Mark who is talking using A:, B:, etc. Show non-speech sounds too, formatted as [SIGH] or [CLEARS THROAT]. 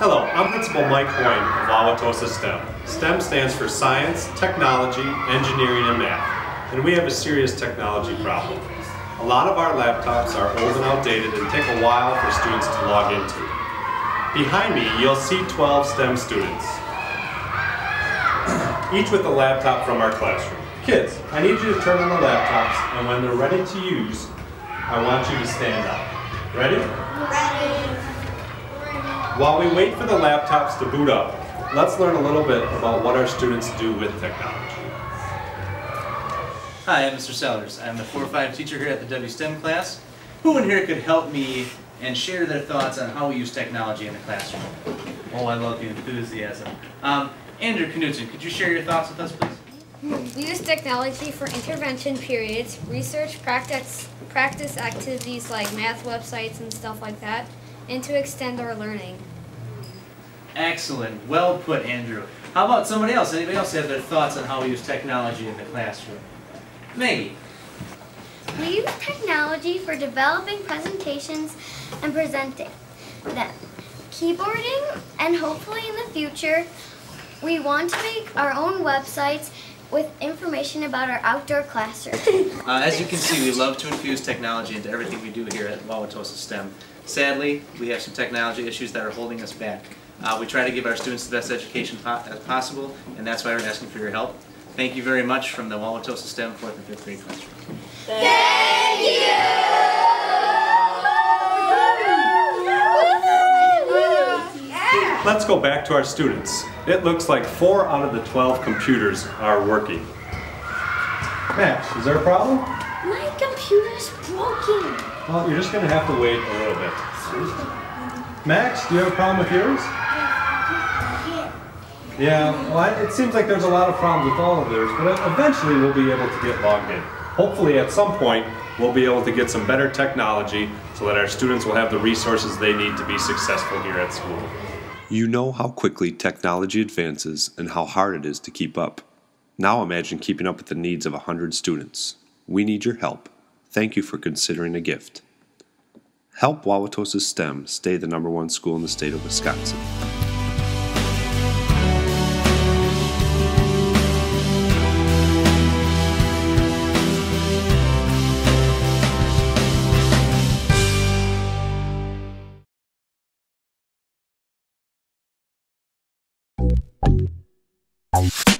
A: Hello, I'm Principal Mike Hoyne of Wauwatosa STEM. STEM stands for Science, Technology, Engineering, and Math. And we have a serious technology problem. A lot of our laptops are old and outdated and take a while for students to log into. Behind me, you'll see 12 STEM students, [CLEARS THROAT] each with a laptop from our classroom. Kids, I need you to turn on the laptops, and when they're ready to use, I want you to stand up. Ready?
B: Ready.
A: While we wait for the laptops to boot up, let's learn a little bit about what our students do with technology.
C: Hi, I'm Mr. Sellers. I'm the 4-5 teacher here at the WSTEM class. Who in here could help me and share their thoughts on how we use technology in the classroom? Oh, I love the enthusiasm. Um, Andrew Knudsen, could you share your thoughts with us, please?
B: We use technology for intervention periods, research, practice, practice activities like math websites and stuff like that, and to extend our learning.
C: Excellent. Well put, Andrew. How about somebody else? Anybody else have their thoughts on how we use technology in the classroom? Maggie.
D: We use technology for developing presentations and presenting them. Keyboarding, and hopefully in the future, we want to make our own websites with information about our outdoor classroom. [LAUGHS]
C: Uh, as you can see, we love to infuse technology into everything we do here at Wauwatosa STEM. Sadly, we have some technology issues that are holding us back. Uh, we try to give our students the best education po as possible, and that's why we're asking for your help. Thank you very much from the Wauwatosa STEM 4th and 5th grade classroom.
A: Let's go back to our students. It looks like four out of the 12 computers are working. Max, is there a problem?
D: My computer's broken.
A: Well, you're just going to have to wait a little bit. Max, do you have a problem with yours? Yeah, well, it seems like there's a lot of problems with all of theirs, but eventually we'll be able to get logged in. Hopefully at some point we'll be able to get some better technology so that our students will have the resources they need to be successful here at school.
E: You know how quickly technology advances and how hard it is to keep up. Now imagine keeping up with the needs of 100 students. We need your help. Thank you for considering a gift. Help Wauwatosa STEM stay the number one school in the state of Wisconsin.
F: you